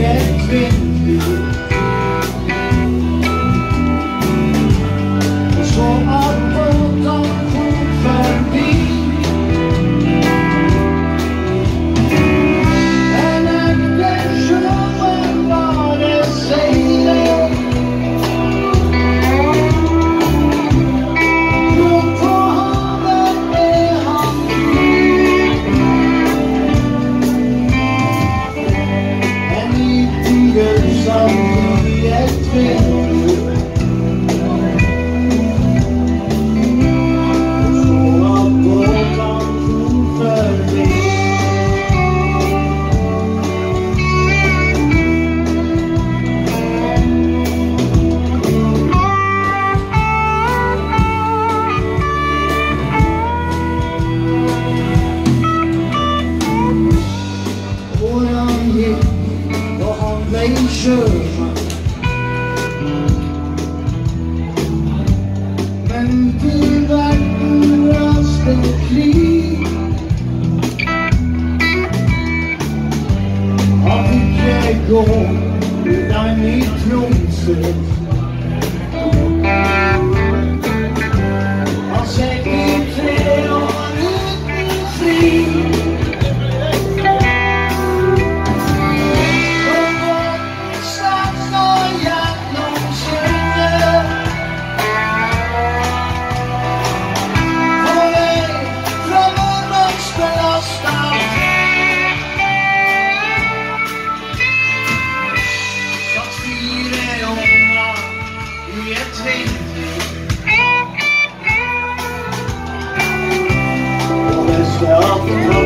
get a juge Anything that you and plead Auf dem go.